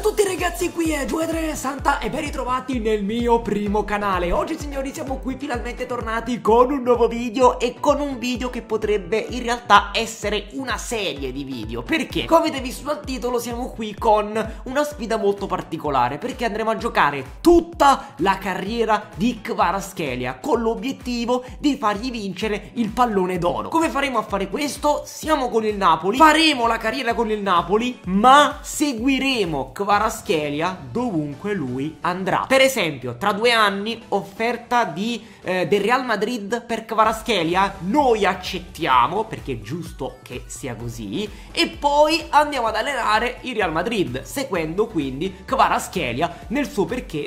A tutti ragazzi, qui è Giue360 e ben ritrovati nel mio primo canale Oggi signori siamo qui finalmente tornati con un nuovo video e con un video che potrebbe in realtà essere una serie di video Perché? Come avete visto dal titolo siamo qui con una sfida molto particolare Perché andremo a giocare tutta la carriera di Kvaratskhelia Con l'obiettivo di fargli vincere il pallone d'oro Come faremo a fare questo? Siamo con il Napoli Faremo la carriera con il Napoli ma seguiremo Kvaratskhelia dovunque lui andrà. Per esempio, tra due anni, offerta di, eh, del Real Madrid per Kvaratskhelia, noi accettiamo, perché è giusto che sia così, e poi andiamo ad allenare il Real Madrid, seguendo quindi Kvaratskhelia nel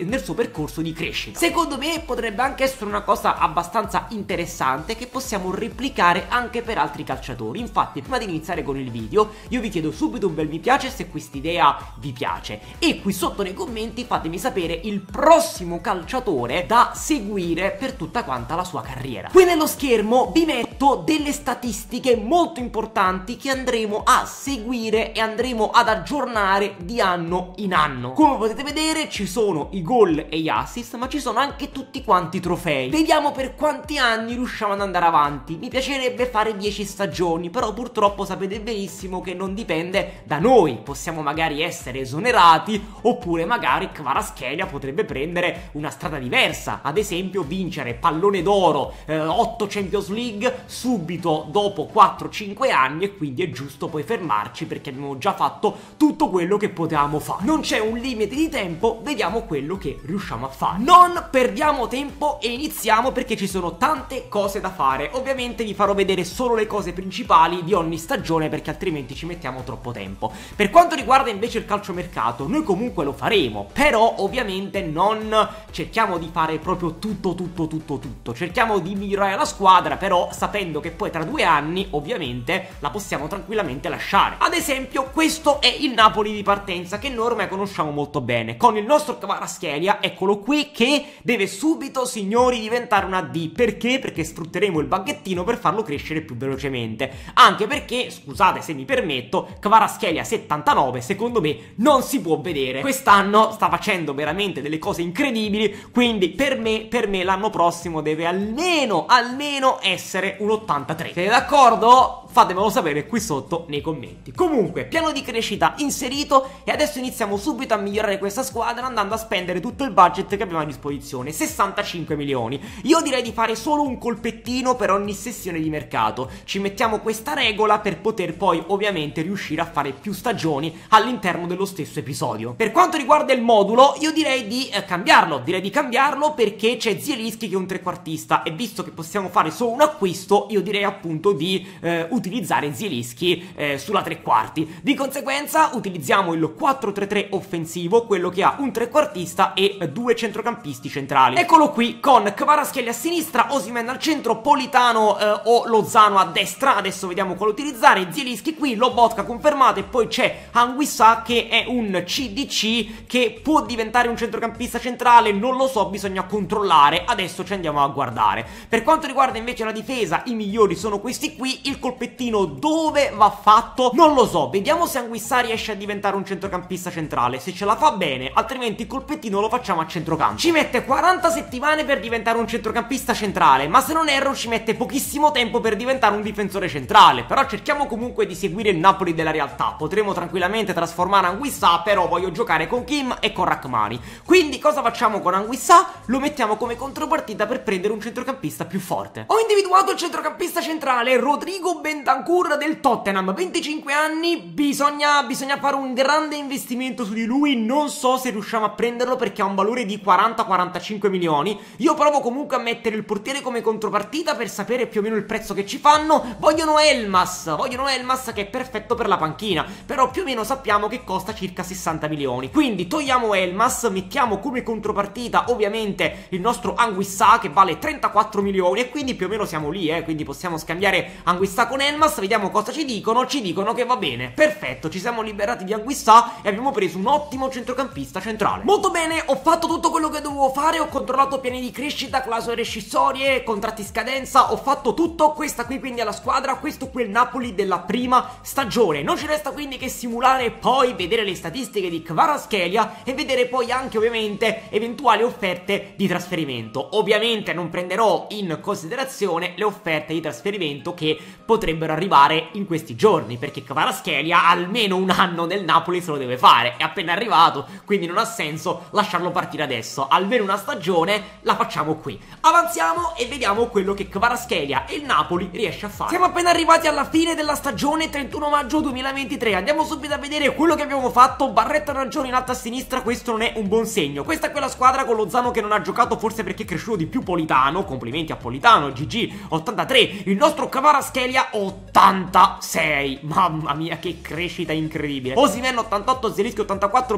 nel suo percorso di crescita. Secondo me potrebbe anche essere una cosa abbastanza interessante che possiamo replicare anche per altri calciatori. Infatti, prima di iniziare con il video, io vi chiedo subito un bel mi piace se questa idea vi piace piace. E qui sotto nei commenti fatemi sapere il prossimo calciatore da seguire per tutta quanta la sua carriera. Qui nello schermo vi metto delle statistiche molto importanti che andremo a seguire e andremo ad aggiornare di anno in anno. Come potete vedere ci sono i gol e gli assist, ma ci sono anche tutti quanti i trofei. Vediamo per quanti anni riusciamo ad andare avanti. Mi piacerebbe fare 10 stagioni, però purtroppo sapete benissimo che non dipende da noi. Possiamo magari essere esonerati oppure magari Kvaratskhelia potrebbe prendere una strada diversa, ad esempio vincere pallone d'oro, eh, 8 Champions League subito dopo 4-5 anni e quindi è giusto poi fermarci perché abbiamo già fatto tutto quello che potevamo fare. Non c'è un limite di tempo, vediamo quello che riusciamo a fare. Non perdiamo tempo e iniziamo perché ci sono tante cose da fare. Ovviamente vi farò vedere solo le cose principali di ogni stagione perché altrimenti ci mettiamo troppo tempo. Per quanto riguarda invece il calcio mercato, noi comunque lo faremo, però ovviamente non cerchiamo di fare proprio tutto, tutto, tutto, tutto. Cerchiamo di migliorare la squadra, però sapendo che poi tra due anni, ovviamente, la possiamo tranquillamente lasciare. Ad esempio, questo è il Napoli di partenza, che noi ormai conosciamo molto bene. Con il nostro Kvaratskhelia, eccolo qui, che deve subito, signori, diventare una D. Perché? Perché sfrutteremo il baghettino per farlo crescere più velocemente. Anche perché, scusate se mi permetto, Kvaratskhelia 79, secondo me, non si può vedere. Quest'anno sta facendo veramente delle cose incredibili, quindi per me, per me l'anno prossimo deve almeno, almeno essere un 83. Siete d'accordo? Fatemelo sapere qui sotto nei commenti. Comunque, piano di crescita inserito e adesso iniziamo subito a migliorare questa squadra andando a spendere tutto il budget che abbiamo a disposizione, 65 milioni. Io direi di fare solo un colpettino per ogni sessione di mercato. Ci mettiamo questa regola per poter poi ovviamente riuscire a fare più stagioni all'interno dello stesso episodio. Per quanto riguarda il modulo, io direi di eh, cambiarlo, direi di cambiarlo perché c'è Zielinski che è un trequartista e visto che possiamo fare solo un acquisto, io direi appunto di eh, utilizzare Zielinski eh, sulla tre quarti. Di conseguenza utilizziamo il 4-3-3 offensivo, quello che ha un trequartista e due centrocampisti centrali. Eccolo qui con Kvaratskhelia a sinistra, Osimen al centro, Politano eh, o Lozano a destra. Adesso vediamo quale utilizzare. Zielinski qui, Lobotka confermato e poi c'è Anguissa che è un CDC che può diventare un centrocampista centrale, non lo so, bisogna controllare. Adesso ci andiamo a guardare. Per quanto riguarda invece la difesa, i migliori sono questi qui, il colpettino pochettino dove va fatto? Non lo so vediamo se Anguissa riesce a diventare un centrocampista centrale. Se ce la fa bene altrimenti il colpettino lo facciamo a centrocampo. Ci mette 40 settimane per diventare un centrocampista centrale ma se non erro ci mette pochissimo tempo per diventare un difensore centrale. Però cerchiamo comunque di seguire il Napoli della realtà. Potremo tranquillamente trasformare Anguissa però voglio giocare con Kim e con Rachmani. Quindi cosa facciamo con Anguissa? lo mettiamo come contropartita per prendere un centrocampista più forte. Ho individuato il centrocampista centrale Rodrigo Ben Bentancur del Tottenham, 25 anni, bisogna, bisogna fare un grande investimento su di lui, non so se riusciamo a prenderlo perché ha un valore di 40-45 milioni, io provo comunque a mettere il portiere come contropartita per sapere più o meno il prezzo che ci fanno, vogliono Elmas, vogliono Elmas che è perfetto per la panchina, però più o meno sappiamo che costa circa 60 milioni, quindi togliamo Elmas, mettiamo come contropartita ovviamente il nostro Anguissa che vale 34 milioni. E quindi più o meno siamo lì, eh, quindi possiamo scambiare Anguissa con Elmas, vediamo cosa ci dicono. Ci dicono che va bene. Perfetto, ci siamo liberati di Anguissà e abbiamo preso un ottimo centrocampista centrale. Molto bene, ho fatto tutto quello che dovevo fare, ho controllato piani di crescita, clausole rescissorie, contratti scadenza, ho fatto tutto. Questa qui quindi è la squadra, questo qui è il Napoli della prima stagione. Non ci resta quindi che simulare e poi vedere le statistiche di Kvaratskhelia e vedere poi anche ovviamente eventuali offerte di trasferimento. Ovviamente non prenderò in considerazione le offerte di trasferimento che potrebbero arrivare in questi giorni, perché Kvaratskhelia almeno un anno nel Napoli se lo deve fare, è appena arrivato, quindi non ha senso lasciarlo partire adesso. Almeno una stagione la facciamo qui. Avanziamo e vediamo quello che Kvaratskhelia e il Napoli riesce a fare. Siamo appena arrivati alla fine della stagione 31 maggio 2023. Andiamo subito a vedere quello che abbiamo fatto. Barretta ragione in alto a sinistra, questo non è un buon segno. Questa è quella squadra con lo Zano che non ha giocato forse perché è cresciuto di più Politano. Complimenti a Politano, GG 83. Il nostro Kvaratskhelia 86. Mamma mia che crescita incredibile. Osimen 88, Zelischi 84,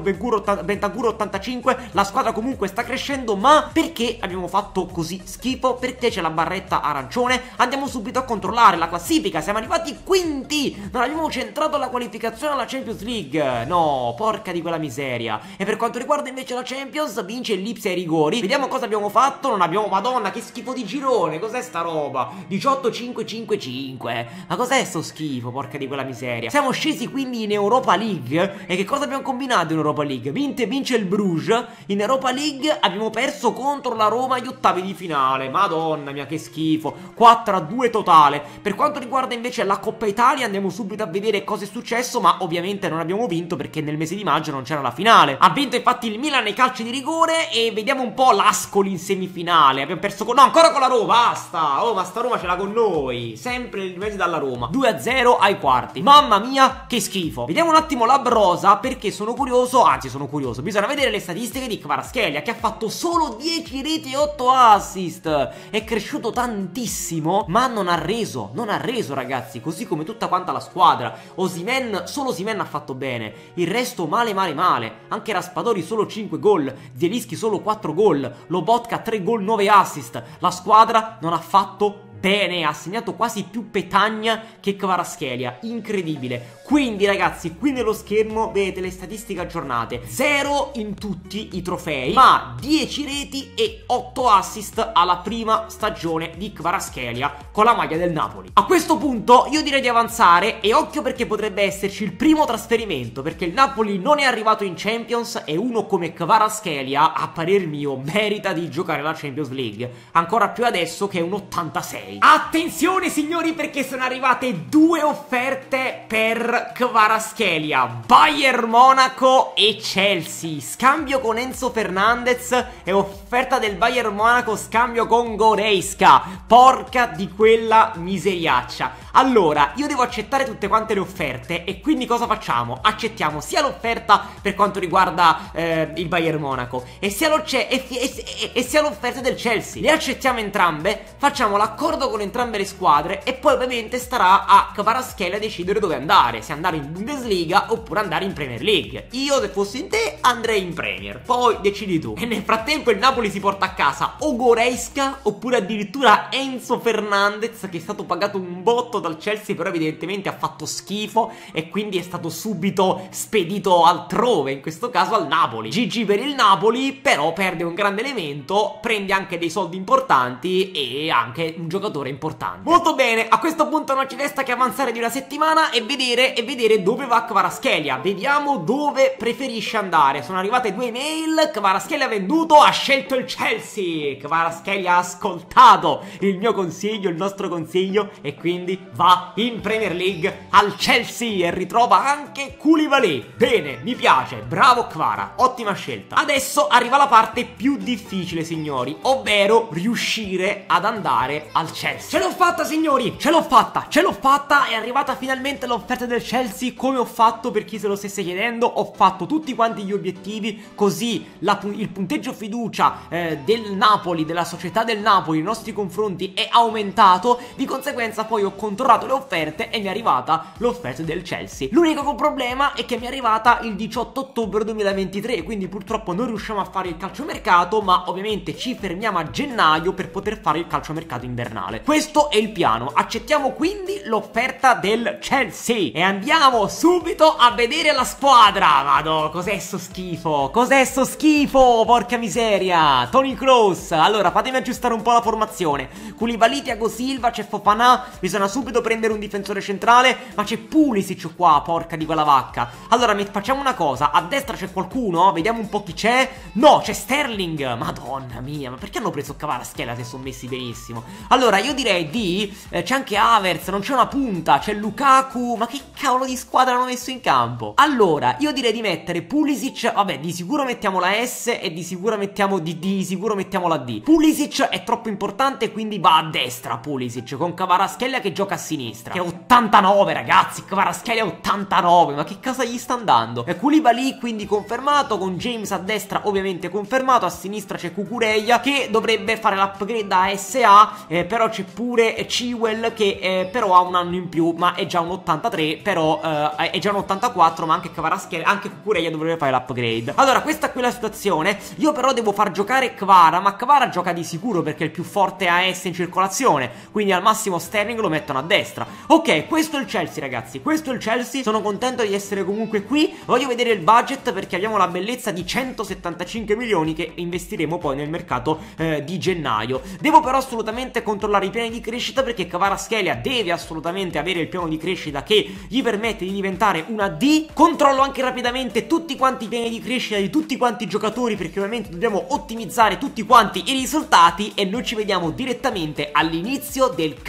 Bentaguro 85. La squadra comunque sta crescendo, ma perché abbiamo fatto così schifo perché c'è la barretta arancione. Andiamo subito a controllare la classifica. Siamo arrivati quinti. Non abbiamo centrato la qualificazione alla Champions League. No, porca di quella miseria. E per quanto riguarda invece la Champions, vince Lipsia ai rigori. Vediamo cosa abbiamo fatto. Non abbiamo. Madonna, che schifo di girone. Cos'è sta roba? 18-5-5-5. Ma cos'è sto schifo? Porca di quella miseria. Siamo scesi quindi in Europa League. E che cosa abbiamo combinato in Europa League? Vinte, vince il Bruges. In Europa League abbiamo perso contro la Roma agli ottavi di finale. Madonna mia, che schifo. 4 a 2 totale. Per quanto riguarda invece la Coppa Italia, andiamo subito a vedere cosa è successo. Ma ovviamente non abbiamo vinto perché nel mese di maggio non c'era la finale. Ha vinto infatti il Milan nei calci di rigore. E vediamo un po' l'Ascoli in semifinale. Abbiamo perso con. No, ancora con la Roma. Basta. Oh, ma sta Roma ce l'ha con noi. Sempre il mese dalla Roma. 2 a 0 ai quarti. Mamma mia, che schifo. Vediamo un attimo la brosa perché sono curioso. Anzi, sono curioso. Bisogna vedere le statistiche di Kvaratskhelia che ha fatto solo 10 reti e 8 assi assist, è cresciuto tantissimo, ma non ha reso, non ha reso ragazzi, così come tutta quanta la squadra. Osimen, solo Osimen ha fatto bene, il resto male male male, anche Raspadori solo 5 gol, Zielischi solo 4 gol, Lobotka 3 gol 9 assist, la squadra non ha fatto bene, ha segnato quasi più Petagna che Kvaratskhelia, incredibile. Quindi ragazzi, qui nello schermo vedete le statistiche aggiornate, 0 in tutti i trofei, ma 10 reti e 8 assist alla prima stagione di Kvaratskhelia con la maglia del Napoli. A questo punto io direi di avanzare e occhio perché potrebbe esserci il primo trasferimento, perché il Napoli non è arrivato in Champions e uno come Kvaratskhelia, a parer mio, merita di giocare la Champions League, ancora più adesso che è un 86. Attenzione signori perché sono arrivate due offerte per Kvaratskhelia Bayern Monaco e Chelsea. Scambio con Enzo Fernandez e offerta del Bayern Monaco scambio con Goreska Porca di quella miseriaccia allora, io devo accettare tutte quante le offerte e quindi cosa facciamo? Accettiamo sia l'offerta per quanto riguarda eh, il Bayern Monaco e sia, l'offerta del Chelsea. Le accettiamo entrambe, facciamo l'accordo con entrambe le squadre e poi ovviamente starà a Kvaratskhelia decidere dove andare, se andare in Bundesliga oppure andare in Premier League. Io se fossi in te andrei in Premier, poi decidi tu. E nel frattempo il Napoli si porta a casa o Goreska oppure addirittura Enzo Fernandez che è stato pagato un botto dal Chelsea, però evidentemente ha fatto schifo e quindi è stato subito spedito altrove, in questo caso al Napoli. GG per il Napoli, però perde un grande elemento, prende anche dei soldi importanti e anche un giocatore importante. Molto bene, a questo punto non ci resta che avanzare di una settimana e vedere, e vedere dove va Kvaratskhelia. Vediamo dove preferisce andare. Sono arrivate due email, Kvaratskhelia venduto, ha scelto il Chelsea. Kvaratskhelia ha ascoltato il mio consiglio, il nostro consiglio e quindi va in Premier League al Chelsea e ritrova anche Koulibaly. Bene, mi piace, bravo Kvara, ottima scelta. Adesso arriva la parte più difficile, signori, ovvero riuscire ad andare al Chelsea. Ce l'ho fatta, signori, ce l'ho fatta, ce l'ho fatta, è arrivata finalmente l'offerta del Chelsea, come ho fatto per chi se lo stesse chiedendo, ho fatto tutti quanti gli obiettivi, così la, il punteggio fiducia eh, del Napoli, della società del Napoli nei nostri confronti è aumentato, di conseguenza poi ho controllato controllato le offerte e mi è arrivata l'offerta del Chelsea. L'unico problema è che mi è arrivata il 18 ottobre 2023, quindi purtroppo non riusciamo a fare il calciomercato, ma ovviamente ci fermiamo a gennaio per poter fare il calciomercato invernale. Questo è il piano. Accettiamo quindi l'offerta del Chelsea e andiamo subito a vedere la squadra. Vado, cos'è sto schifo? Cos'è sto schifo? Porca miseria. Tony Kroos. Allora, fatemi aggiustare un po' la formazione. Koulibaly, Thiago Silva, c'è Fofana, bisogna subito prendere un difensore centrale, ma c'è Pulisic qua, porca di quella vacca. Allora, facciamo una cosa, a destra c'è qualcuno, vediamo un po' chi c'è. No, c'è Sterling. Madonna mia, ma perché hanno preso Cavaraschella se sono messi benissimo? Allora, io direi di eh, c'è anche Havertz, non c'è una punta, c'è Lukaku, ma che cavolo di squadra hanno messo in campo? Allora, io direi di mettere Pulisic, vabbè, di sicuro mettiamo la S e di sicuro mettiamo di, di sicuro mettiamo la D. Pulisic è troppo importante, quindi va a destra Pulisic con Cavaraschella che gioca a sinistra. Che è 89, ragazzi, Cavaraschella è 89, ma che cosa gli sta andando? E Koulibaly quindi confermato con James a destra ovviamente confermato, a sinistra c'è Cucureia che dovrebbe fare l'upgrade da SA, eh, però c'è pure Ciwell che eh, però ha un anno in più, ma è già un 83, però eh, è già un 84, ma anche Kvaraschele, anche Cucureia dovrebbe fare l'upgrade. Allora, questa qui è la situazione, io però devo far giocare Kvara, ma Kvara gioca di sicuro perché è il più forte AS in circolazione, quindi al massimo Sterling lo mettono a destra. Ok, questo è il Chelsea ragazzi, questo è il Chelsea, sono contento di essere comunque qui, voglio vedere il budget perché abbiamo la bellezza di 175 milioni che investiremo poi nel mercato eh, di gennaio. Devo però assolutamente controllare i piani di crescita perché Kvaratskhelia deve assolutamente avere il piano di crescita che gli permette di diventare una D. Controllo anche rapidamente tutti quanti i piani di crescita di tutti quanti i giocatori perché ovviamente dobbiamo ottimizzare tutti quanti i risultati e noi ci vediamo direttamente all'inizio del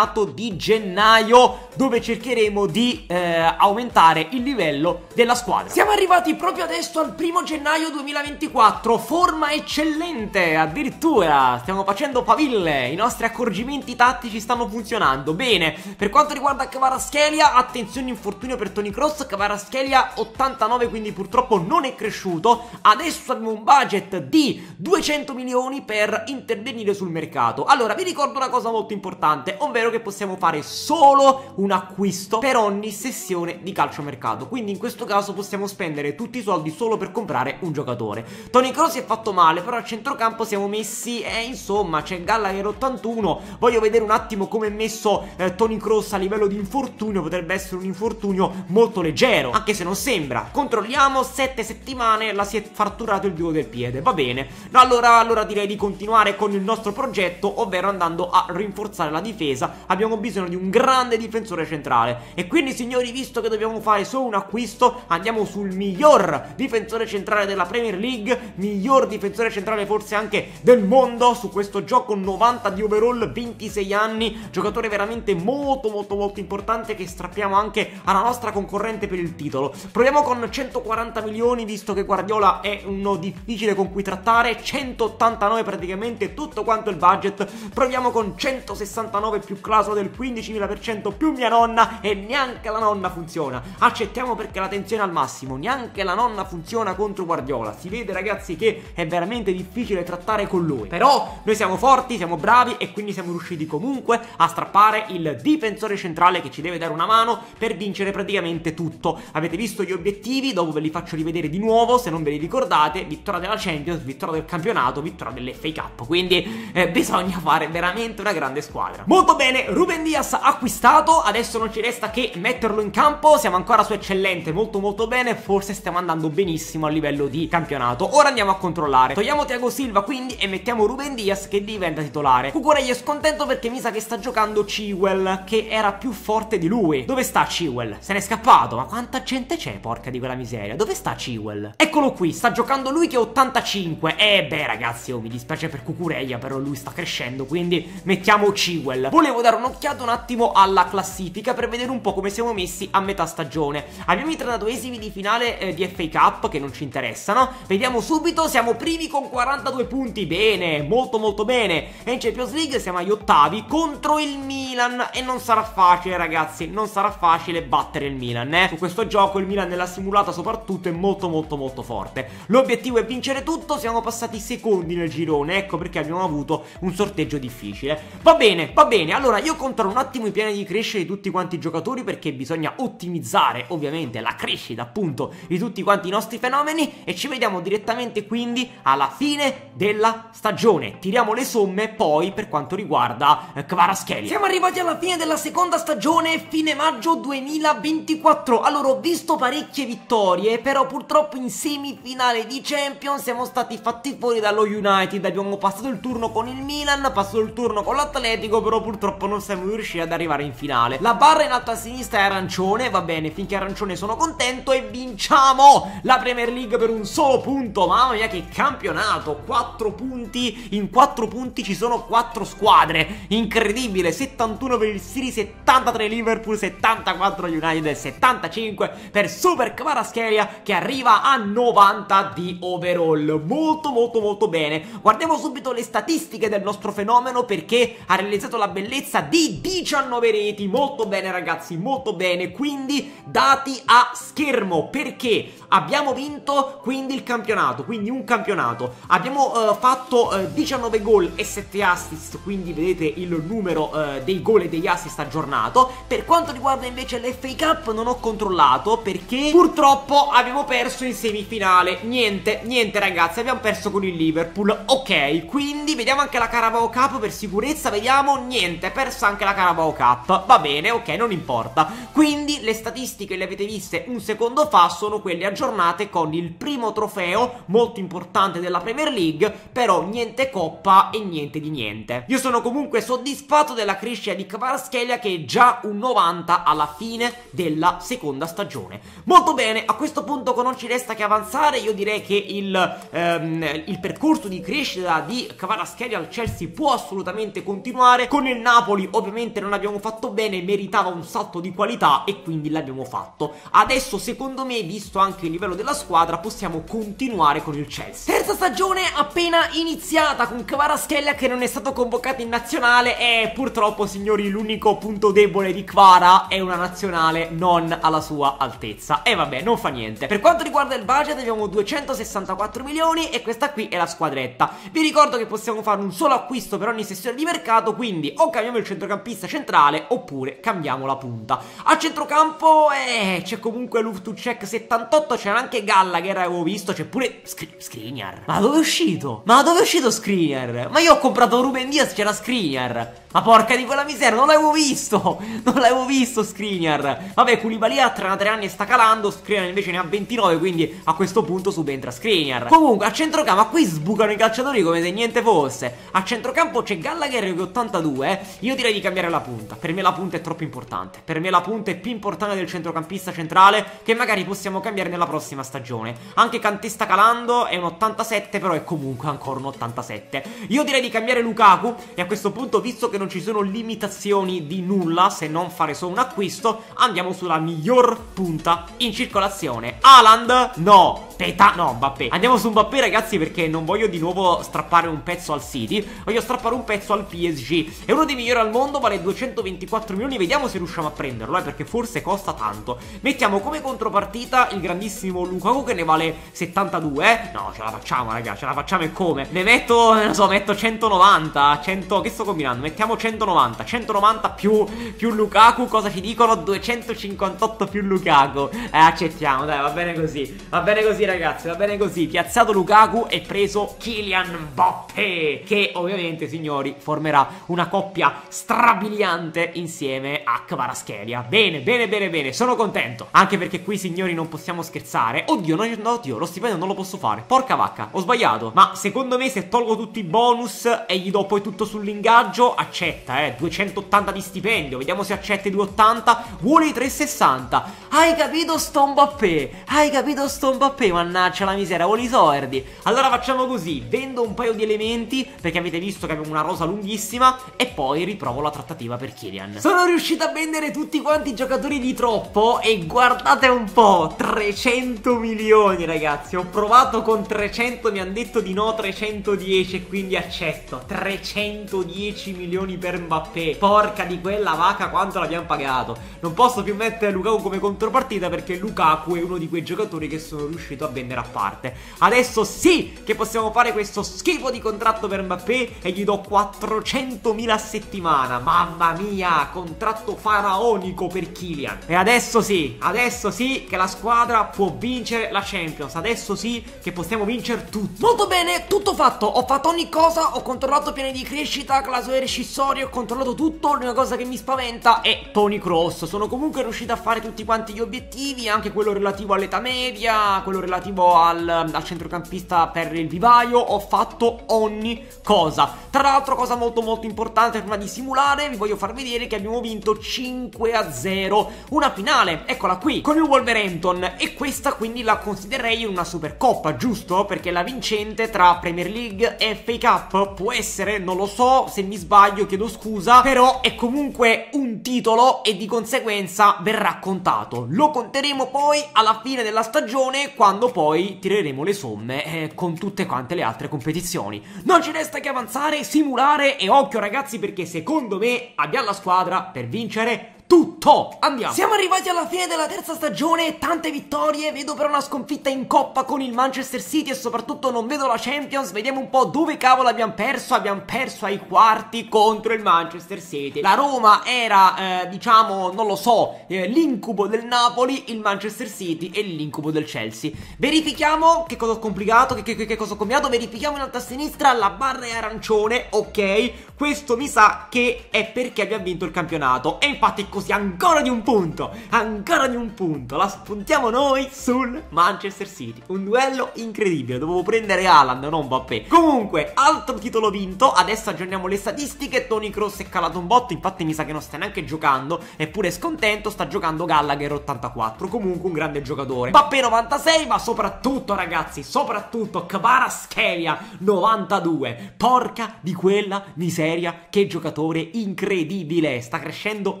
di gennaio dove cercheremo di eh, aumentare il livello della squadra. Siamo arrivati proprio adesso al primo gennaio 2024, forma eccellente, addirittura stiamo facendo faville, i nostri accorgimenti tattici stanno funzionando. Bene, per quanto riguarda Kavaraschelia, attenzione infortunio per Tony Cross, Kavaraschelia 89 quindi purtroppo non è cresciuto. Adesso abbiamo un budget di 200 milioni per intervenire sul mercato. Allora, vi ricordo una cosa molto importante, ovvero che possiamo fare solo un acquisto per ogni sessione di calciomercato. Quindi in questo caso possiamo spendere tutti i soldi solo per comprare un giocatore. Tony Cross si è fatto male, però a centrocampo siamo messi, eh, insomma, c'è Gallagher 81. Voglio vedere un attimo come è messo eh, Tony Cross a livello di infortunio, potrebbe essere un infortunio molto leggero, anche se non sembra. Controlliamo, 7 settimane, la si è fratturato il dio del piede, va bene. Allora, allora direi di continuare con il nostro progetto, ovvero andando a rinforzare la difesa. Abbiamo bisogno di un grande difensore centrale. E quindi, signori, visto che dobbiamo fare solo un acquisto, andiamo sul miglior difensore centrale della Premier League, miglior difensore centrale forse anche del mondo su questo gioco 90 di overall, 26 anni, giocatore veramente molto molto molto importante che strappiamo anche alla nostra concorrente per il titolo. Proviamo con 140 milioni visto che Guardiola è uno difficile con cui trattare, 189 praticamente tutto quanto il budget. Proviamo con 169 più clausola del 15.000% più mia nonna e neanche la nonna funziona. Accettiamo perché la tensione è al massimo, neanche la nonna funziona contro Guardiola. Si vede ragazzi che è veramente difficile trattare con lui. Però noi siamo forti, siamo bravi e quindi siamo riusciti comunque a strappare il difensore centrale che ci deve dare una mano per vincere praticamente tutto. Avete visto gli obiettivi, dopo ve li faccio rivedere di nuovo, se non ve li ricordate, vittoria della Champions, vittoria del campionato, vittoria dell'FA Cup. Quindi eh, bisogna fare veramente una grande squadra. Molto bene, Ruben Diaz acquistato, adesso non ci resta che metterlo in campo, siamo ancora su eccellente, molto molto bene, forse stiamo andando benissimo a livello di campionato. Ora andiamo a controllare. Togliamo Thiago Silva quindi e mettiamo Ruben Diaz che diventa titolare. Cucurella è scontento perché mi sa che sta giocando Ciwell, che era più forte di lui. Dove sta Ciwell? Se n'è scappato, ma quanta gente c'è, porca di quella miseria? Dove sta Ciwell? Eccolo qui, sta giocando lui che è 85. Eh beh ragazzi, oh, mi dispiace per Cucurella, però lui sta crescendo, quindi mettiamo Ciwell. Volevo dare un'occhiata un attimo alla classifica per vedere un po' come siamo messi a metà stagione. Abbiamo i 32 esimi di finale eh, di FA Cup che non ci interessano. Vediamo subito, siamo primi con 42 punti. Bene, molto molto bene. E in Champions League siamo agli ottavi contro il Milan e non sarà facile ragazzi, non sarà facile battere il Milan, eh. Su questo gioco il Milan nella simulata soprattutto è molto molto molto forte. L'obiettivo è vincere tutto, siamo passati secondi nel girone, ecco perché abbiamo avuto un sorteggio difficile. Va bene, va bene. Allora io raccontano un attimo i piani di crescita di tutti quanti i giocatori perché bisogna ottimizzare ovviamente la crescita appunto di tutti quanti i nostri fenomeni e ci vediamo direttamente quindi alla fine della stagione. Tiriamo le somme poi per quanto riguarda eh, Kvaraschelia. Siamo arrivati alla fine della seconda stagione, fine maggio 2024. Allora ho visto parecchie vittorie, però purtroppo in semifinale di Champions siamo stati fatti fuori dallo United. Abbiamo passato il turno con il Milan, passato il turno con l'Atletico, però purtroppo non siamo riusciti ad arrivare in finale. La barra in alto a sinistra è arancione, va bene, finché è arancione sono contento e vinciamo la Premier League per un solo punto. Mamma mia che campionato, 4 punti, in 4 punti ci sono 4 squadre. Incredibile, 71 per il City, 73 Liverpool, 74 United e 75 per Super Kvaratskhelia che arriva a 90 di overall. Molto molto molto bene. Guardiamo subito le statistiche del nostro fenomeno perché ha realizzato la bellezza di 19 reti. Molto bene ragazzi, molto bene. Quindi dati a schermo perché abbiamo vinto quindi il campionato, quindi un campionato. Abbiamo uh, fatto uh, 19 gol e 7 assist, quindi vedete il numero uh, dei gol e degli assist aggiornato. Per quanto riguarda invece l'FA Cup non ho controllato perché purtroppo abbiamo perso in semifinale. Niente, niente ragazzi, abbiamo perso con il Liverpool. Ok, quindi vediamo anche la Carabao Cup per sicurezza, vediamo, niente, persa anche la Carabao Cup. Va bene, ok, non importa. Quindi le statistiche le avete viste un secondo fa, sono quelle aggiornate con il primo trofeo molto importante della Premier League, però niente coppa e niente di niente. Io sono comunque soddisfatto della crescita di Kvaratskhelia che è già un 90 alla fine della seconda stagione. Molto bene, a questo punto non ci resta che avanzare, io direi che il, ehm, il percorso di crescita di Kvaratskhelia al Chelsea può assolutamente continuare. Con il Napoli ovviamente non abbiamo fatto bene, meritava un salto di qualità e quindi l'abbiamo fatto. Adesso secondo me, visto anche il livello della squadra, possiamo continuare con il Chelsea. Terza stagione appena iniziata con Kvaratskhelia che non è stato convocato in nazionale e purtroppo signori l'unico punto debole di Kvara è una nazionale non alla sua altezza. E vabbè, non fa niente. Per quanto riguarda il budget abbiamo 264 milioni e questa qui è la squadretta. Vi ricordo che possiamo fare un solo acquisto per ogni sessione di mercato, quindi o cambiamo il centrocampista centrale oppure cambiamo la punta. A centrocampo eh, c'è comunque Luftucek 78, c'era anche Gallagher, avevo visto, c'è pure Scri Skriniar. Ma dove è uscito? Ma dove è uscito Skriniar? Ma io ho comprato Ruben Diaz, c'era Skriniar. Ma porca di quella miseria, non l'avevo visto! Non l'avevo visto Skriniar! Vabbè, Koulibaly ha 33 anni e sta calando, Skriniar invece ne ha 29, quindi a questo punto subentra Skriniar. Comunque, a centrocampo, ma qui sbucano i calciatori come se niente fosse. A centrocampo c'è Gallagher che 82, io direi di cambiare la punta. Per me la punta è troppo importante. Per me la punta è più importante del centrocampista centrale, che magari possiamo cambiare nella prossima stagione. Anche Kanté sta calando, è un 87, però è comunque ancora un 87. Io direi di cambiare Lukaku, e a questo punto, visto che non ci sono limitazioni di nulla se non fare solo un acquisto, andiamo sulla miglior punta in circolazione. Haaland? No. Peta? No, Mbappé. Andiamo su Mbappé, ragazzi, perché non voglio di nuovo strappare un pezzo al City. Voglio strappare un pezzo al PSG. È uno dei migliori al mondo, vale 224 milioni. Vediamo se riusciamo a prenderlo, eh, perché forse costa tanto. Mettiamo come contropartita il grandissimo Lukaku, che ne vale 72. Eh? No, ce la facciamo, ragazzi, ce la facciamo e come? Ne metto, non so, metto 190, 100... Che sto combinando? Mettiamo 190 190 più, più Lukaku Cosa ci dicono? 258 più Lukaku Eh accettiamo dai va bene così Va bene così ragazzi va bene così. Piazzato Lukaku e preso Kylian Mbappé Che ovviamente signori formerà una coppia strabiliante Insieme a Kvaratskhelia Bene bene bene bene. Sono contento. Anche perché qui signori non possiamo scherzare. Oddio no, no oddio lo stipendio non lo posso fare. Porca vacca ho sbagliato. Ma secondo me se tolgo tutti i bonus E gli do poi tutto sull'ingaggio accetta, eh, 280 di stipendio, vediamo se accetta i 280, vuole i 360. Hai capito sto Mbappé? Hai capito sto Mbappé? Mannaggia la miseria, vuole i soldi. Allora facciamo così, vendo un paio di elementi, perché avete visto che abbiamo una rosa lunghissima, e poi riprovo la trattativa per Kylian. Sono riuscito a vendere tutti quanti i giocatori di troppo, e guardate un po', 300 milioni ragazzi, ho provato con 300, mi hanno detto di no 310, e quindi accetto, 310 milioni per Mbappé. Porca di quella vaca quanto l'abbiamo pagato. Non posso più mettere Lukaku come contropartita perché Lukaku è uno di quei giocatori che sono riuscito a vendere a parte. Adesso sì che possiamo fare questo schifo di contratto per Mbappé e gli do 400.000 a settimana. Mamma mia, contratto faraonico per Kylian. E adesso sì, adesso sì che la squadra può vincere la Champions. Adesso sì che possiamo vincere tutto. Molto bene, tutto fatto. Ho fatto ogni cosa, ho controllato piani di crescita, clausole rescissorie, ho controllato tutto. L'unica cosa che mi spaventa è Tony Cross. Sono comunque riuscito a fare tutti quanti gli obiettivi, anche quello relativo all'età media, quello relativo al, al centrocampista per il vivaio. Ho fatto ogni cosa. Tra l'altro, cosa molto molto importante prima di simulare, vi voglio far vedere che abbiamo vinto 5 a 0. Una finale, eccola qui, con il Wolverhampton. E questa quindi la considererei una supercoppa, giusto? Perché la vincente tra Premier League e FA Cup può essere, non lo so, se mi sbaglio chiedo scusa, però è comunque un titolo e di conseguenza verrà contato. Lo conteremo poi alla fine della stagione quando poi tireremo le somme eh, con tutte quante le altre competizioni. Non ci resta che avanzare, simulare e occhio ragazzi perché secondo me abbiamo la squadra per vincere tutto. Andiamo. Siamo arrivati alla fine della terza stagione, tante vittorie, vedo però una sconfitta in coppa con il Manchester City e soprattutto non vedo la Champions. Vediamo un po' dove cavolo abbiamo perso. Abbiamo perso ai quarti contro il Manchester City. La Roma era, eh, diciamo, non lo so, eh, l'incubo del Napoli, il Manchester City e l'incubo del Chelsea. Verifichiamo che cosa ho complicato, che, che, che cosa ho combinato. Verifichiamo in alto a sinistra, la barra è arancione, ok. Questo mi sa che è perché abbiamo vinto il campionato. E infatti così ancora di un punto, ancora di un punto, la spuntiamo noi sul Manchester City, un duello incredibile, dovevo prendere Haaland, non Mbappé. Comunque, altro titolo vinto, adesso aggiorniamo le statistiche, Tony Cross è calato un botto, infatti mi sa che non sta neanche giocando, eppure scontento, sta giocando Gallagher 84, comunque un grande giocatore. Mbappé 96, ma soprattutto ragazzi, soprattutto Kvaratskhelia 92, porca di quella miseria, che giocatore incredibile, sta crescendo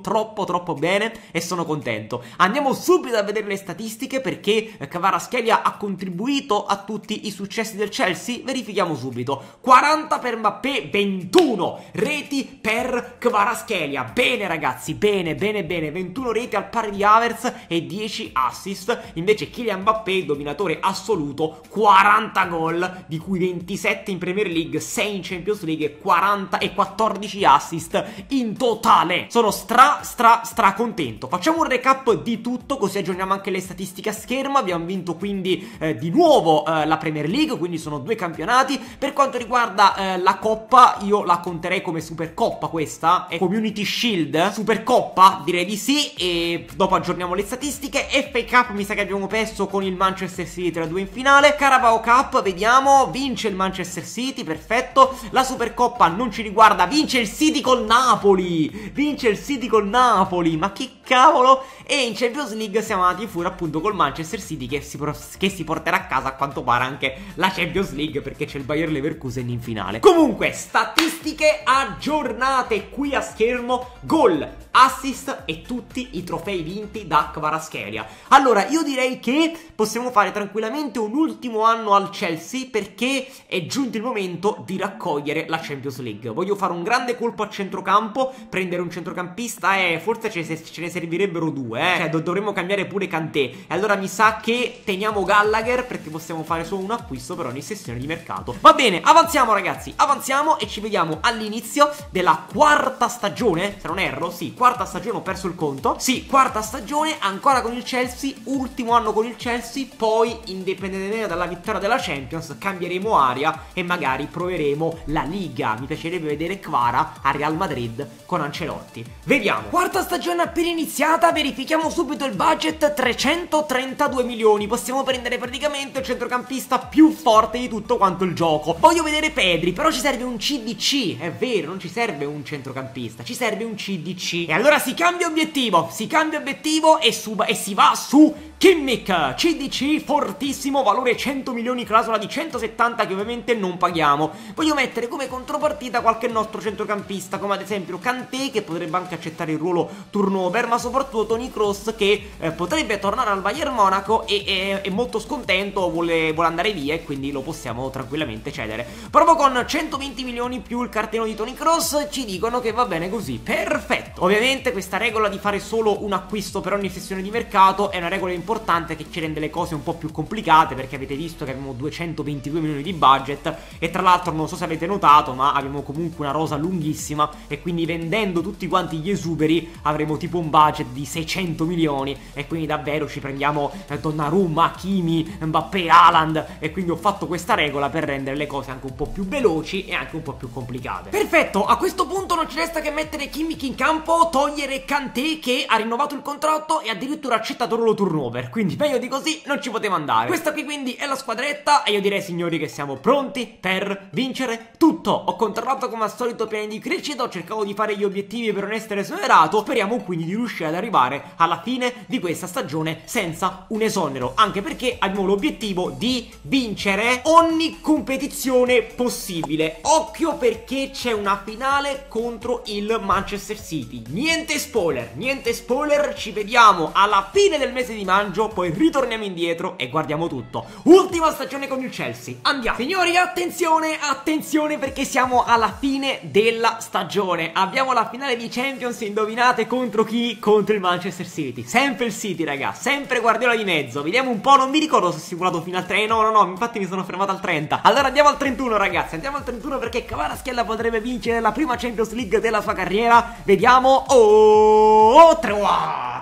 troppo troppo troppo bene e sono contento. Andiamo subito a vedere le statistiche perché Kvaratskhelia ha contribuito a tutti i successi del Chelsea. Verifichiamo subito. 40 per Mbappé, 21 reti per Kvaratskhelia. Bene ragazzi, bene, bene, bene. 21 reti al pari di Havertz e 10 assist. Invece Kylian Mbappé, dominatore assoluto, 40 gol, di cui 27 in Premier League, 6 in Champions League 40 e 14 assist in totale. Sono stra stra stra contento. Facciamo un recap di tutto, così aggiorniamo anche le statistiche a schermo. Abbiamo vinto quindi eh, di nuovo eh, la Premier League, quindi sono due campionati. Per quanto riguarda eh, la Coppa, io la conterei come Supercoppa questa, è Community Shield. Supercoppa, direi di sì, e dopo aggiorniamo le statistiche. FA Cup mi sa che abbiamo perso con il Manchester City 3-2 in finale. Carabao Cup, vediamo, vince il Manchester City, perfetto. La Supercoppa non ci riguarda, vince il City col Napoli. Vince il City col Napoli. Napoli, ma che cavolo? E in Champions League siamo andati fuori appunto col Manchester City che si, che si porterà a casa a quanto pare anche la Champions League perché c'è il Bayer Leverkusen in finale. Comunque, statistiche aggiornate qui a schermo, gol, assist e tutti i trofei vinti da Kvaratskhelia. Allora, io direi che possiamo fare tranquillamente un ultimo anno al Chelsea perché è giunto il momento di raccogliere la Champions League. Voglio fare un grande colpo a centrocampo, prendere un centrocampista e forse ce ne, ce ne servirebbero due, eh. Cioè, dovremmo cambiare pure Kanté. E allora mi sa che teniamo Gallagher perché possiamo fare solo un acquisto per ogni sessione di mercato. Va bene, avanziamo ragazzi, avanziamo e ci vediamo all'inizio della quarta stagione, se non erro, sì, quarta stagione, ho perso il conto. Sì, quarta stagione, ancora con il Chelsea, ultimo anno con il Chelsea, poi indipendentemente dalla vittoria della Champions cambieremo aria e magari proveremo la Liga. Mi piacerebbe vedere Kvara a Real Madrid con Ancelotti. Vediamo. Quarta stagione appena iniziata, verifichiamo subito il budget 332 milioni. Possiamo prendere praticamente il centrocampista più forte di tutto quanto il gioco. Voglio vedere Pedri, però ci serve un CDC. È vero, non ci serve un centrocampista, ci serve un CDC. E allora si cambia obiettivo, si cambia obiettivo e, e si va su Kimmich, CDC, fortissimo, valore 100 milioni, clausola di 170 che ovviamente non paghiamo. Voglio mettere come contropartita qualche nostro centrocampista, come ad esempio Kanté, che potrebbe anche accettare il ruolo turnover, ma soprattutto Tony Cross, che eh, potrebbe tornare al Bayern Monaco e è, è molto scontento, vuole, vuole, andare via e quindi lo possiamo tranquillamente cedere. Proprio con 120 milioni più il cartellino di Tony Cross ci dicono che va bene così, perfetto. Ovviamente questa regola di fare solo un acquisto per ogni sessione di mercato è una regola importante che ci rende le cose un po' più complicate perché avete visto che abbiamo 222 milioni di budget e tra l'altro non so se avete notato ma abbiamo comunque una rosa lunghissima e quindi vendendo tutti quanti gli esuberi avremo tipo un budget di 600 milioni e quindi davvero ci prendiamo eh, Donnarumma, Kimi, Mbappé, Haaland e quindi ho fatto questa regola per rendere le cose anche un po' più veloci e anche un po' più complicate. Perfetto, a questo punto non ci resta che mettere Kimmich in campo, togliere Kanté che ha rinnovato il contratto e addirittura accettato il ruolo turnover, quindi meglio di così non ci poteva andare. Questa qui quindi è la squadretta e io direi signori che siamo pronti per vincere tutto. Ho controllato come al solito piani di crescita, ho cercato di fare gli obiettivi per non essere esonerato, speriamo quindi di riuscire ad arrivare alla fine di questa stagione senza un esonero, anche perché abbiamo l'obiettivo di vincere ogni competizione possibile. Occhio perché c'è una finale contro il Manchester City. Niente spoiler, niente spoiler, ci vediamo alla fine del mese di maggio, poi ritorniamo indietro e guardiamo tutto. Ultima stagione con il Chelsea. Andiamo. Signori, attenzione, attenzione perché siamo alla fine della stagione. Abbiamo la finale di Champions, indovinate contro chi? Contro il Manchester City. Sempre il City, raga, sempre Guardiola di mezzo. Vediamo un po', non mi ricordo se ho simulato fino al 30. No, no, no, infatti mi sono fermato al 30. Allora andiamo al 31, ragazzi. Andiamo al 31 perché Cavaraschella potrebbe vincere la prima Champions League della sua carriera. Vediamo. Oh, 3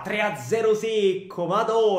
3 0 secco, madonna.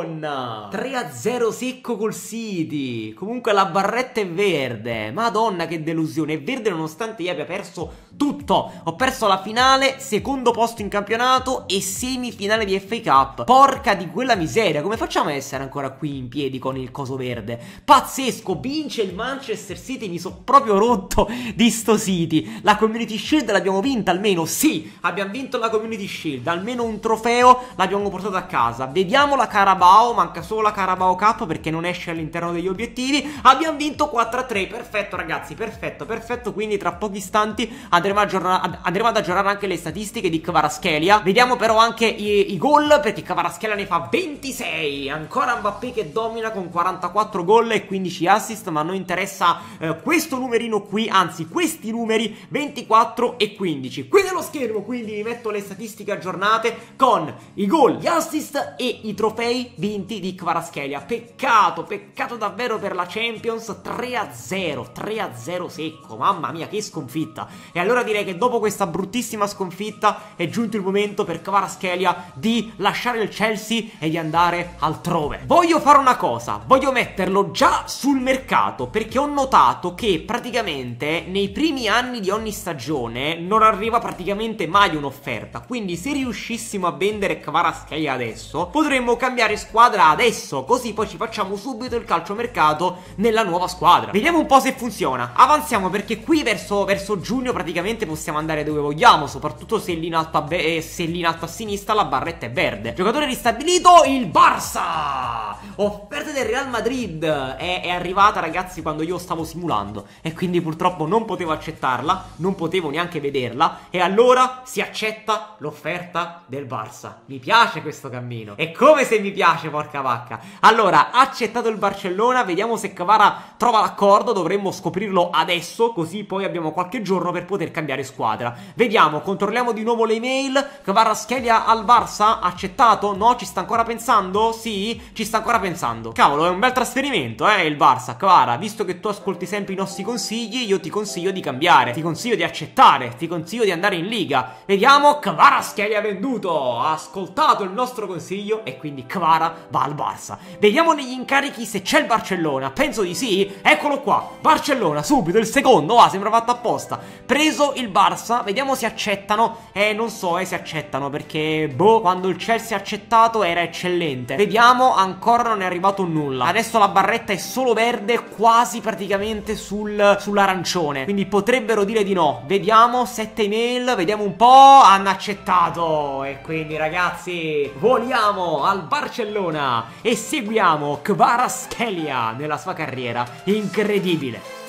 3 0 secco col City. Comunque la barretta è verde. Madonna che delusione. È verde nonostante io abbia perso tutto. Ho perso la finale, secondo posto in campionato e semifinale di FA Cup. Porca di quella miseria. Come facciamo a essere ancora qui in piedi con il coso verde? Pazzesco. Vince il Manchester City. Mi sono proprio rotto di sto City. La Community Shield l'abbiamo vinta almeno. Sì, abbiamo vinto la Community Shield. Almeno un trofeo l'abbiamo portato a casa. Vediamo la Carabao. Manca solo la Carabao Cup perché non esce all'interno degli obiettivi. Abbiamo vinto 4-3. Perfetto, ragazzi. Perfetto, perfetto. Quindi tra pochi istanti andremo, andremo ad aggiornare anche le statistiche di Kvaraschelia. Vediamo però anche i, i gol perché Kvaraschelia ne fa 26. Ancora Mbappé che domina con 44 gol e 15 assist. Ma a noi interessa eh, questo numerino qui. Anzi, questi numeri 24 e 15. Qui nello schermo quindi vi metto le statistiche aggiornate con i gol, gli assist e i trofei vinti di Kvaraschelia. Peccato, peccato davvero per la Champions 3-0, 3-0 secco. Mamma mia, che sconfitta. E allora direi che dopo questa bruttissima sconfitta è giunto il momento per Kvaraschelia di lasciare il Chelsea e di andare altrove. Voglio fare una cosa, voglio metterlo già sul mercato perché ho notato che praticamente nei primi anni di ogni stagione non arriva praticamente mai un'offerta. Quindi se riuscissimo a vendere Kvaraschelia adesso, potremmo cambiare squadra adesso, così poi ci facciamo subito il calciomercato nella nuova squadra. Vediamo un po' se funziona. Avanziamo perché qui verso, verso giugno praticamente possiamo andare dove vogliamo, soprattutto se lì in alto a, eh, se lì in alto a sinistra la barretta è verde. Giocatore ristabilito, il Barça! Offerta del Real Madrid è, è arrivata ragazzi quando io stavo simulando e quindi purtroppo non potevo accettarla, non potevo neanche vederla e allora si accetta l'offerta del Barça. Mi piace questo cammino. È come se mi piace, porca vacca. Allora, accettato il Barcellona, vediamo se Cavara trova l'accordo, dovremmo scoprirlo adesso, così poi abbiamo qualche giorno per poter cambiare squadra. Vediamo, controlliamo di nuovo le email. Cavara schelia al Barça, accettato? No, ci sta ancora pensando? Sì, ci sta ancora pensando. Cavolo, è un bel trasferimento, eh, il Barça. Cavara, visto che tu ascolti sempre i nostri consigli, io ti consiglio di cambiare, ti consiglio di accettare, ti consiglio di andare in Liga. Vediamo, Cavara schelia venduto. Ascolta ascoltato il nostro consiglio e quindi Kvara va al Barça. Vediamo negli incarichi se c'è il Barcellona. Penso di sì. Eccolo qua. Barcellona, subito il secondo. Ah, sembra fatto apposta. Preso il Barça. Vediamo se accettano. Eh, non so eh, se accettano perché, boh, quando il Chelsea ha accettato era eccellente. Vediamo, ancora non è arrivato nulla. Adesso la barretta è solo verde, quasi praticamente sul, sull'arancione. Quindi potrebbero dire di no. Vediamo, sette email, vediamo un po'. Hanno accettato. E quindi, ragazzi, voliamo al Barcellona Barcellona e seguiamo Kvaratskhelia nella sua carriera incredibile.